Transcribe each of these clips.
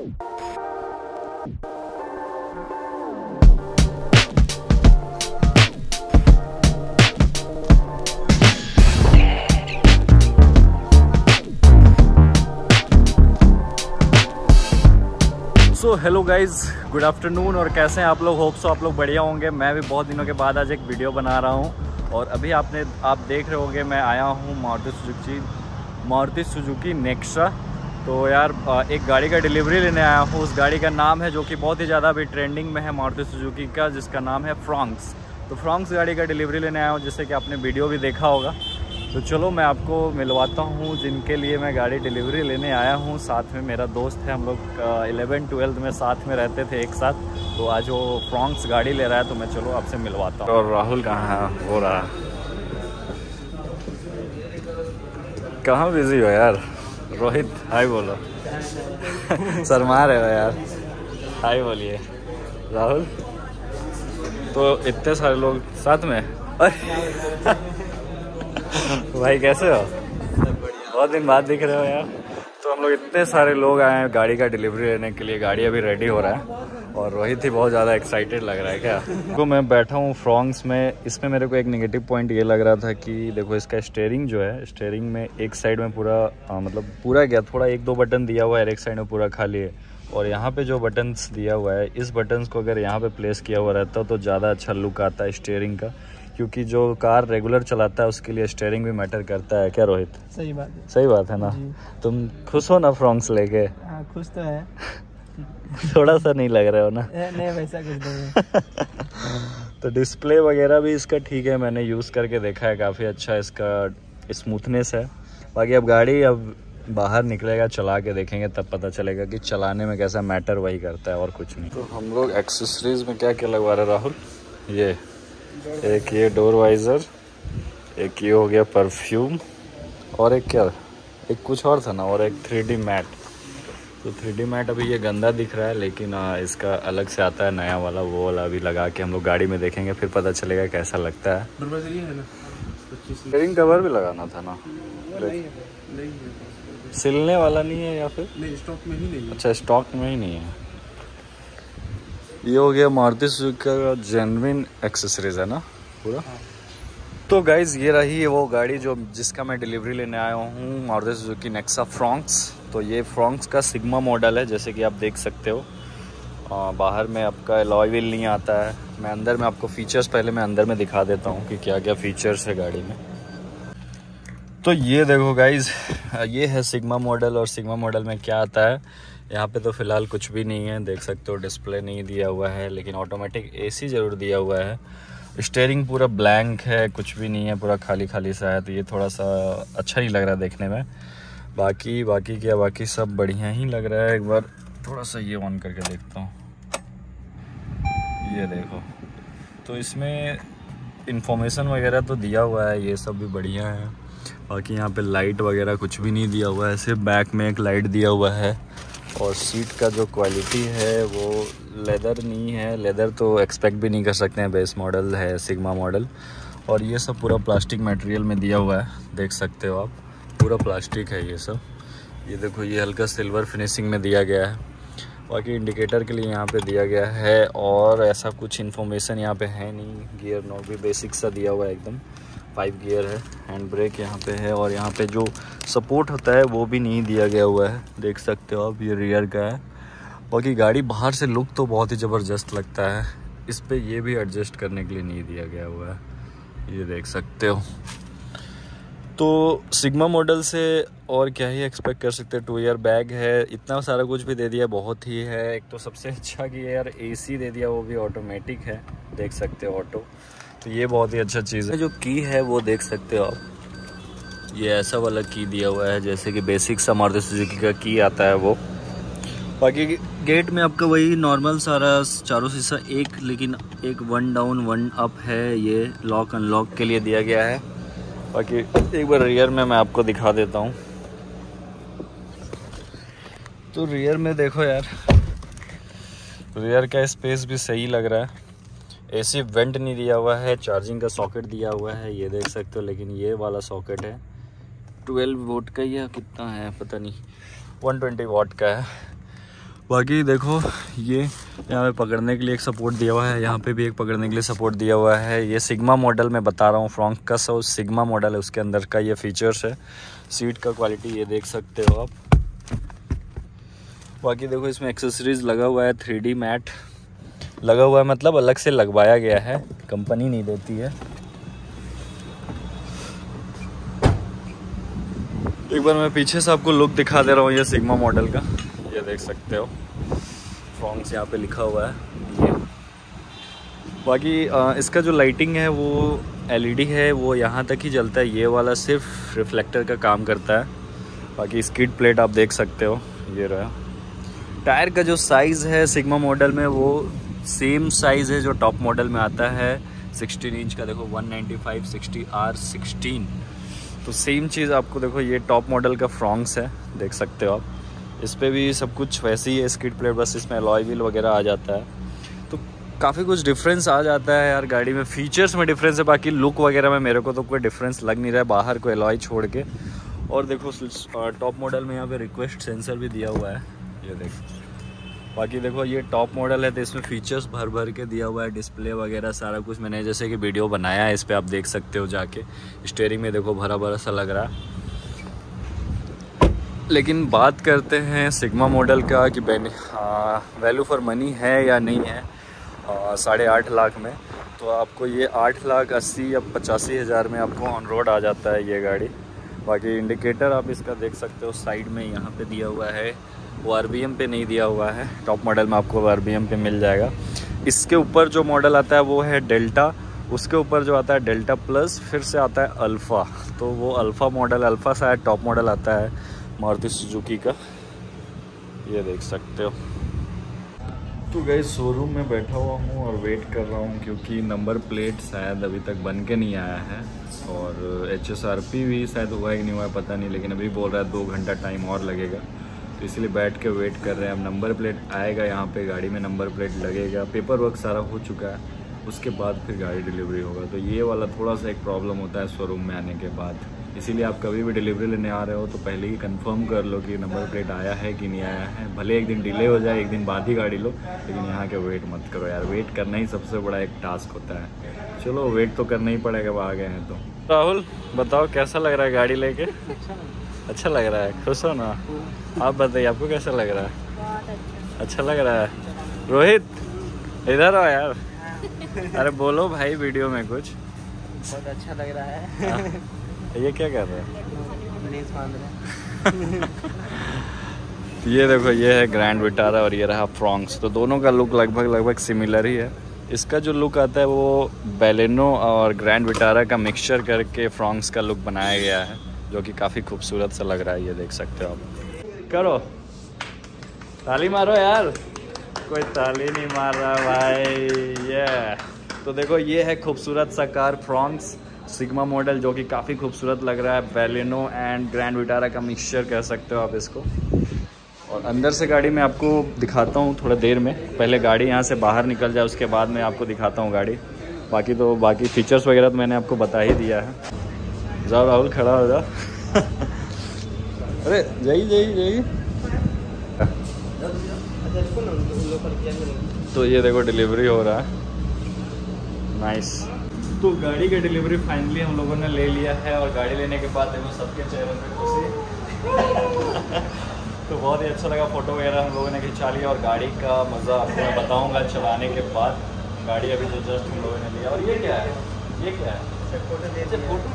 So hello guys good afternoon और कैसे हैं आप लोग? होप सो आप लोग बढ़िया होंगे। मैं भी बहुत दिनों के बाद आज एक वीडियो बना रहा हूँ और अभी आपने, आप देख रहे होंगे, मैं आया हूँ Maruti Suzuki Maruti Suzuki Nexa तो यार एक गाड़ी का डिलीवरी लेने आया हूँ। उस गाड़ी का नाम है जो कि बहुत ही ज़्यादा अभी ट्रेंडिंग में है मारुति सुजुकी का, जिसका नाम है फ्रॉन्क्स तो फ्रॉन्क्स गाड़ी का डिलीवरी लेने आया हूँ जिससे कि आपने वीडियो भी देखा होगा। तो चलो, मैं आपको मिलवाता हूँ, जिनके लिए मैं गाड़ी डिलीवरी लेने आया हूँ। साथ में मेरा दोस्त है, हम लोग इलेवन, ट्वेल्थ में साथ में रहते थे एक साथ। तो आज वो फ्रॉन्क्स गाड़ी ले रहा है तो मैं चलो आपसे मिलवाता हूँ। और राहुल कहाँ है? हो रहा कहाँ बिज़ी हो यार? रोहित, हाय बोलो। शर्मा रहे हो यार। हाय बोलिए। राहुल? तो इतने सारे लोग साथ में? भाई कैसे हो? बहुत दिन बाद दिख रहे हो यार। तो हम लोग इतने सारे लोग आए हैं गाड़ी का डिलीवरी लेने के लिए। गाड़ी अभी रेडी हो रहा है। और रोहित ही बहुत ज़्यादा एक्साइटेड लग रहा है क्या? तो मैं बैठा हूँ फ्रॉन्ग्स में। इसमें मेरे को एक नेगेटिव पॉइंट ये लग रहा था कि देखो, इसका स्टेयरिंग जो है स्टेयरिंग में एक साइड में पूरा मतलब पूरा गया। थोड़ा एक दो बटन दिया हुआ है, एक साइड में पूरा खाली है। और यहाँ पे जो बटन्स दिया हुआ है, इस बटन्स को अगर यहाँ पे प्लेस किया हुआ रहता तो ज़्यादा अच्छा लुक आता है स्टेयरिंग का। क्योंकि जो कार रेगुलर चलाता है उसके लिए स्टेयरिंग भी मैटर करता है। क्या रोहित? सही बात है। सही बात है ना? तुम खुश हो ना फ्रॉन्क्स लेके? हाँ खुश तो है। थोड़ा सा नहीं लग रहा हो ना? नहीं वैसा कुछ नहीं तो डिस्प्ले वगैरह भी इसका ठीक है मैंने यूज़ करके देखा है काफ़ी अच्छा इसका स्मूथनेस है। बाकी अब गाड़ी अब बाहर निकलेगा चला के देखेंगे तब पता चलेगा कि चलाने में कैसा मैटर वही करता है और कुछ नहीं। तो हम लोग एक्सेसरीज में क्या क्या लगवा रहे राहुल? ये। एक ये डोर वाइज़र एक ये हो गया परफ्यूम और एक क्या? एक कुछ और था ना और एक थ्री मैट तो थ्री मैट अभी ये गंदा दिख रहा है लेकिन आ, इसका अलग से आता है नया वाला वो वाला अभी लगा के हम लोग गाड़ी में देखेंगे फिर पता चलेगा कैसा लगता है। कवर भी लगाना था ना? सिलने वाला नहीं है या फिर? नहीं स्टॉक में ही नहीं अच्छा स्टॉक में ही नहीं है। ये हो गया मारुति सुजुकी का जेनविन एक्सेसरीज है ना पूरा? हाँ। तो गाइज़ ये रही वो गाड़ी जो जिसका मैं डिलीवरी लेने आया हूँ मारुति सुजुकी नेक्सा फ्रॉन्क्स तो ये फ्रॉन्क्स का सिग्मा मॉडल है जैसे कि आप देख सकते हो। आ, बाहर में आपका लॉय व्हील नहीं आता है। मैं अंदर में आपको फीचर्स पहले मैं अंदर में दिखा देता हूँ कि क्या क्या फीचर्स है गाड़ी में। तो ये देखो गाइज़ ये है सिग्मा मॉडल और सिग्मा मॉडल में क्या आता है? यहाँ पे तो फ़िलहाल कुछ भी नहीं है, देख सकते हो डिस्प्ले नहीं दिया हुआ है, लेकिन ऑटोमेटिक एसी ज़रूर दिया हुआ है। स्टेयरिंग पूरा ब्लैंक है, कुछ भी नहीं है, पूरा खाली खाली सा है तो ये थोड़ा सा अच्छा ही लग रहा है देखने में। बाकी बाकी क्या, बाकी सब बढ़िया ही लग रहा है। एक बार थोड़ा सा ये ऑन करके देखता हूँ। ये देखो। तो इसमें इंफॉर्मेशन वगैरह तो दिया हुआ है, ये सब भी बढ़िया है। बाकी यहाँ पे लाइट वगैरह कुछ भी नहीं दिया हुआ है, सिर्फ़ बैक में एक लाइट दिया हुआ है। और सीट का जो क्वालिटी है, वो लेदर नहीं है। लेदर तो एक्सपेक्ट भी नहीं कर सकते हैं बेस मॉडल है सिग्मा मॉडल और ये सब पूरा प्लास्टिक मटेरियल में दिया हुआ है, देख सकते हो आप। पूरा प्लास्टिक है ये सब। ये देखो, ये हल्का सिल्वर फिनिशिंग में दिया गया है। बाकी इंडिकेटर के लिए यहाँ पे दिया गया है, और ऐसा कुछ इन्फॉर्मेशन यहाँ पे है नहीं। गियर नॉट भी बेसिक सा दिया हुआ है एकदम। फाइव गियर है, हैंड ब्रेक यहाँ पे है और यहाँ पे जो सपोर्ट होता है वो भी नहीं दिया गया हुआ है। देख सकते हो आप, ये रियर का है। बाकी गाड़ी बाहर से लुक तो बहुत ही ज़बरदस्त लगता है। इस पर यह भी एडजस्ट करने के लिए नहीं दिया गया हुआ है। ये देख सकते हो। तो सिग्मा मॉडल से और क्या ही एक्सपेक्ट कर सकते हैं? टू ईयर बैग है, इतना सारा कुछ भी दे दिया, बहुत ही है। एक तो सबसे अच्छा कि यार एसी दे दिया, वो भी ऑटोमेटिक है। देख सकते हो ऑटो तो ये बहुत ही अच्छा चीज़ है। जो की है, वो देख सकते हो आप। ये ऐसा वाला की दिया हुआ है, जैसे कि बेसिक सा मारुति सुजुकी का की आता है वो। बाकी गेट में आपका वही नॉर्मल सारा चारों शीशा एक, लेकिन एक वन डाउन वन अप है। ये लॉक अनलॉक के लिए दिया गया है। बाकी एक बार रियर में मैं आपको दिखा देता हूँ। तो रियर में देखो यार रियर का स्पेस भी सही लग रहा है। एसी वेंट नहीं दिया हुआ है, चार्जिंग का सॉकेट दिया हुआ है, ये देख सकते हो, लेकिन ये वाला सॉकेट है। 12 वोट का या कितना है, पता नहीं। 120 वाट का है। बाकी देखो, ये यहाँ पे पकड़ने के लिए एक सपोर्ट दिया हुआ है, यहाँ पे भी एक पकड़ने के लिए सपोर्ट दिया हुआ है। ये सिग्मा मॉडल में बता रहा हूँ, फ्रॉन्क का सो सिग्मा मॉडल है, उसके अंदर का ये फीचर्स है। सीट का क्वालिटी ये देख सकते हो आप। बाकी देखो, इसमें एक्सेसरीज लगा हुआ है थ्री मैट लगा हुआ है मतलब अलग से लगवाया गया है। कंपनी नहीं देती है। एक बार मैं पीछे से आपको लुक दिखा दे रहा हूँ ये सिग्मा मॉडल का। ये देख सकते हो। फ्रॉन्क्स यहाँ पे लिखा हुआ है। ये। बाकी इसका जो लाइटिंग है, वो एलईडी है। वो यहाँ तक ही जलता है। ये वाला सिर्फ़ रिफ्लेक्टर का काम करता है। बाकी स्किड प्लेट आप देख सकते हो। ये रहा। टायर का जो साइज़ है सिग्मा मॉडल में, वो सेम साइज़ है जो टॉप मॉडल में आता है 16 इंच का देखो 195 60 आर 16 तो सेम चीज़ आपको देखो, ये टॉप मॉडल का फ्रॉन्क्स है, देख सकते हो आप। इस पर भी सब कुछ वैसे ही है, स्किड प्लेट, बस इसमें अलॉय व्हील वगैरह आ जाता है। तो काफ़ी कुछ डिफरेंस आ जाता है यार गाड़ी में। फीचर्स में डिफरेंस है, बाकी लुक वगैरह में मेरे को तो कोई डिफरेंस लग नहीं रहा है, बाहर को अलॉय छोड़ के। और देखो टॉप मॉडल में यहाँ पे रिक्वेस्ट सेंसर भी दिया हुआ है। ये देखो। बाकी देखो, ये टॉप मॉडल है तो इसमें फीचर्स भर भर के दिया हुआ है डिस्प्ले वगैरह सारा कुछ मैंने जैसे कि वीडियो बनाया है, इस पर आप देख सकते हो जाके। स्टेयरिंग में देखो, भरा भरा सा लग रहा है। लेकिन बात करते हैं सिग्मा मॉडल का कि वैल्यू फॉर मनी है या नहीं है साढ़े आठ लाख में। तो आपको ये आठ लाख अस्सी या पचासी हज़ार में आपको ऑन रोड आ जाता है ये गाड़ी। बाकी इंडिकेटर आप इसका देख सकते हो साइड में यहाँ पे दिया हुआ है। वो आर पे नहीं दिया हुआ है। टॉप मॉडल में आपको आर पे मिल जाएगा। इसके ऊपर जो मॉडल आता है, वो है डेल्टा उसके ऊपर जो आता है डेल्टा प्लस फिर से आता है अल्फ़ा तो वो अल्फ़ा मॉडल अल्फ़ा सा टॉप मॉडल आता है, मारुति सुजुकी का। ये देख सकते हो। तो गई शोरूम में बैठा हुआ हूँ और वेट कर रहा हूँ क्योंकि नंबर प्लेट शायद अभी तक बन के नहीं आया है और एचएसआरपी भी शायद हुआ ही नहीं हुआ है, पता नहीं, लेकिन अभी बोल रहा है दो घंटा टाइम और लगेगा। तो इसलिए बैठ के वेट कर रहे हैं। अब नंबर प्लेट आएगा यहाँ पे, गाड़ी में नंबर प्लेट लगेगा। पेपर वर्क सारा हो चुका है, उसके बाद फिर गाड़ी डिलीवरी होगा। तो ये वाला थोड़ा सा एक प्रॉब्लम होता है शोरूम में आने के बाद। इसीलिए आप कभी भी डिलीवरी लेने आ रहे हो तो पहले ही कंफर्म कर लो कि नंबर प्लेट आया है कि नहीं आया है। भले एक दिन डिले हो जाए एक दिन बाद ही गाड़ी लो लेकिन यहाँ के वेट मत करो यार। वेट करना ही सबसे बड़ा एक टास्क होता है। चलो वेट तो करना ही पड़ेगा आ गए हैं तो। राहुल बताओ कैसा लग रहा है गाड़ी लेके? अच्छा लग रहा है। खुश हो ना? आप बताइए आपको कैसा लग रहा है? अच्छा लग रहा है। रोहित इधर आओ यार। अरे बोलो भाई वीडियो में कुछ। बहुत अच्छा लग रहा है। हाँ। ये क्या कर रहे हैं? ये देखो ये है ग्रैंड विटारा और ये रहा फ्रॉन्क्स तो दोनों का लुक लगभग लगभग सिमिलर ही है। इसका जो लुक आता है वो बेलेनो और ग्रैंड विटारा का मिक्सचर करके फ्रॉन्क्स का लुक बनाया गया है जो कि काफ़ी खूबसूरत सा लग रहा है ये देख सकते हो आप। करो। ताली मारो यार। कोई ताली नहीं मार रहा भाई ये तो देखो ये है खूबसूरत सा कार फ्रॉन्क्स सिग्मा मॉडल जो कि काफ़ी खूबसूरत लग रहा है। बेलिनो एंड ग्रैंड विटारा का मिक्सचर कह सकते हो आप इसको। और अंदर से गाड़ी मैं आपको दिखाता हूँ थोड़ा देर में। पहले गाड़ी यहाँ से बाहर निकल जाए, उसके बाद मैं आपको दिखाता हूँ गाड़ी। बाकी तो बाकी फीचर्स वगैरह तो मैंने आपको बता ही दिया है। जाओ राहुल, खड़ा हो जा अरे, जाइए जाइए जाइए। तो ये देखो डिलीवरी हो रहा है। नाइस तो गाड़ी का डिलीवरी फाइनली हम लोगों ने ले लिया है और गाड़ी लेने के बाद देखो सबके चेहरों पे खुशी। तो बहुत ही अच्छा लगा फ़ोटो वगैरह हम लोगों ने खिंचा लिया और गाड़ी का मज़ा आपको मैं बताऊँगा चलाने के बाद। गाड़ी अभी जो जस्ट हम लोगों ने लिया। और ये क्या है? ये क्या है? फ़ोटो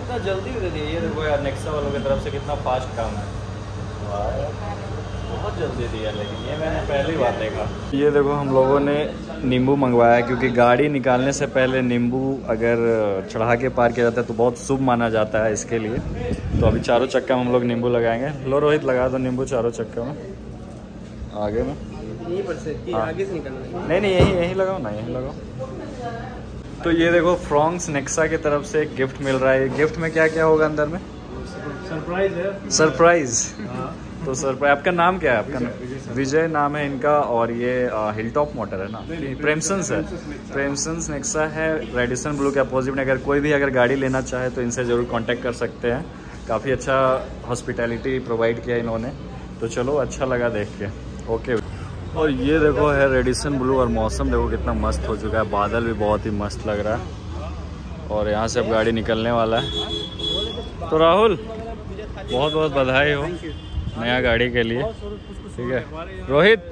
इतना जल्दी दे दिए ये देखो यार नेक्सा वालों की तरफ़ से कितना फास्ट काम है। बहुत जल्दी दिया लेकिन ये मैंने पहली बार देखा। ये देखो हम लोगों ने नींबू मंगवाया क्योंकि गाड़ी निकालने से पहले नींबू अगर चढ़ा के पार किया जाता है तो बहुत शुभ माना जाता है इसके लिए। तो अभी चारों चक्का में हम लोग नींबू लगाएँगे। लो रोहित लगा दो नींबू चारों चक्का में। आगे में। हाँ। आगे से निकलना नहीं नहीं यही यही लगाओ ना यही लगाओ। तो ये देखो फ्रॉन्क्स नेक्सा की तरफ़ से गिफ्ट मिल रहा है। गिफ्ट में क्या क्या होगा अंदर में? सरप्राइज़ है। सरप्राइज़ तो सरप्राइज़ आपका नाम क्या है? आपका विजय नाम है इनका और ये हिल टॉप मोटर है ना? प्रेमसन्स है। प्रेमसन्स नेक्सा है रेडिसन ब्लू के अपोजिट में। अगर कोई भी अगर गाड़ी लेना चाहे तो इनसे ज़रूर कांटेक्ट कर सकते हैं। काफ़ी अच्छा हॉस्पिटैलिटी प्रोवाइड किया इन्होंने। तो चलो अच्छा लगा देख के। ओके और ये देखो है रेडिसन ब्लू और मौसम देखो कितना मस्त हो चुका है। बादल भी बहुत ही मस्त लग रहा है। और यहाँ से अब गाड़ी निकलने वाला है। तो राहुल बहुत बहुत बधाई हो। नया गाड़ी के लिए। ठीक है। रोहित?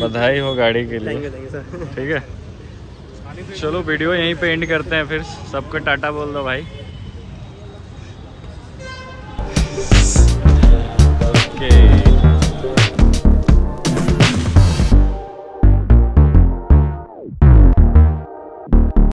बधाई हो गाड़ी के लिए। ठीक है। चलो वीडियो यहीं पे एंड करते हैं फिर। सबको टाटा बोल दो भाई। Okay okay.